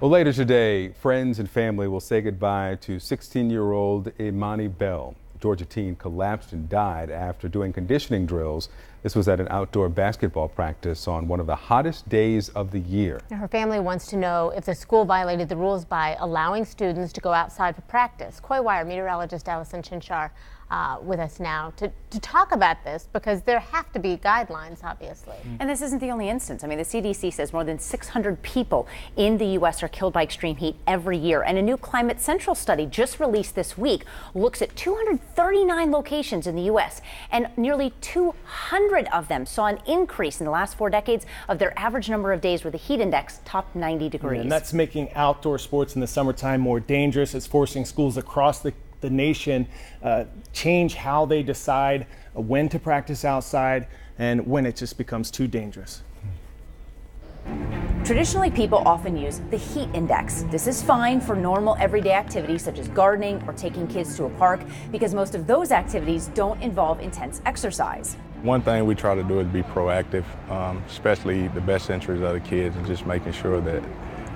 Well, later today, friends and family will say goodbye to 16 year old Imani Bell. Georgia teen collapsed and died after doing conditioning drills. This was at an outdoor basketball practice on one of the hottest days of the year. Her family wants to know if the school violated the rules by allowing students to go outside for practice. Coy Wire meteorologist Allison Chinchar uh, with us now to, to talk about this because there have to be guidelines, obviously. And this isn't the only instance. I mean, the CDC says more than 600 people in the U.S. are killed by extreme heat every year. And a new Climate Central study just released this week looks at 239 locations in the U.S. and nearly 200 of them saw an increase in the last four decades of their average number of days where the heat index topped 90 degrees. And that's making outdoor sports in the summertime more dangerous. It's forcing schools across the the nation uh, change how they decide when to practice outside and when it just becomes too dangerous. Traditionally, people often use the heat index. This is fine for normal everyday activities such as gardening or taking kids to a park because most of those activities don't involve intense exercise. One thing we try to do is be proactive, um, especially the best interests of the kids and just making sure that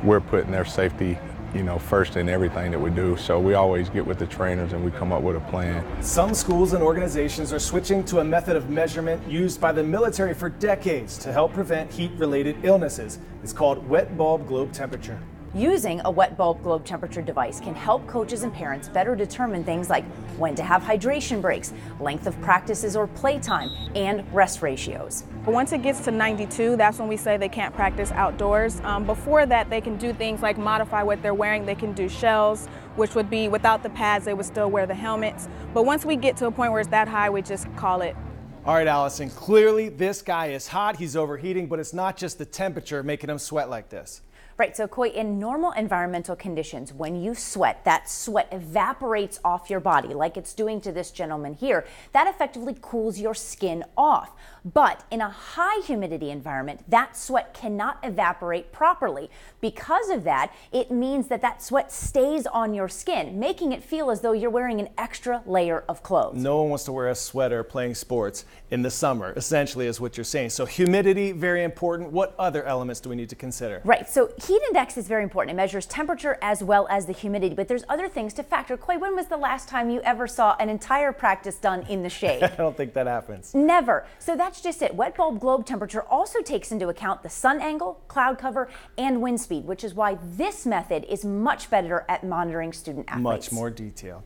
we're putting their safety you know, first in everything that we do. So we always get with the trainers and we come up with a plan. Some schools and organizations are switching to a method of measurement used by the military for decades to help prevent heat related illnesses. It's called wet bulb globe temperature. Using a wet bulb globe temperature device can help coaches and parents better determine things like when to have hydration breaks, length of practices or playtime, and rest ratios. But once it gets to 92, that's when we say they can't practice outdoors. Um, before that, they can do things like modify what they're wearing. They can do shells, which would be without the pads, they would still wear the helmets. But once we get to a point where it's that high, we just call it all right, Allison, clearly this guy is hot, he's overheating, but it's not just the temperature making him sweat like this. Right, so Coy, in normal environmental conditions, when you sweat, that sweat evaporates off your body like it's doing to this gentleman here. That effectively cools your skin off. But in a high humidity environment, that sweat cannot evaporate properly. Because of that, it means that that sweat stays on your skin, making it feel as though you're wearing an extra layer of clothes. No one wants to wear a sweater playing sports in the summer, essentially, is what you're saying. So, humidity, very important. What other elements do we need to consider? Right, so heat index is very important. It measures temperature as well as the humidity, but there's other things to factor. Coy, when was the last time you ever saw an entire practice done in the shade? I don't think that happens. Never. So that's just it. Wet bulb globe temperature also takes into account the sun angle, cloud cover, and wind speed, which is why this method is much better at monitoring student athletes. Much more detail.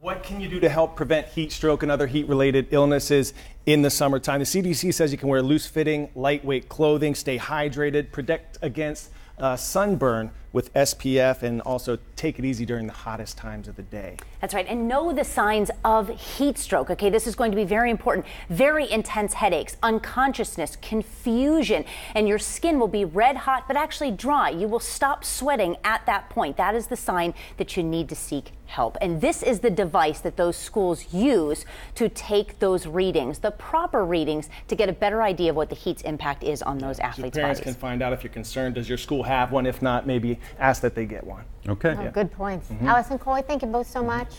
What can you do to help prevent heat stroke and other heat related illnesses in the summertime? The CDC says you can wear loose fitting, lightweight clothing, stay hydrated, protect against uh, sunburn with SPF and also take it easy during the hottest times of the day. That's right. And know the signs of heat stroke. Okay, this is going to be very important. Very intense headaches, unconsciousness, confusion, and your skin will be red hot but actually dry. You will stop sweating at that point. That is the sign that you need to seek help. And this is the device that those schools use to take those readings, the proper readings, to get a better idea of what the heat's impact is on those athletes' so parents bodies. can find out if you're concerned. Does your school have one? If not, maybe ask that they get one. Okay. Oh, yeah. Good points. Mm -hmm. Allison Coy, thank you both so much.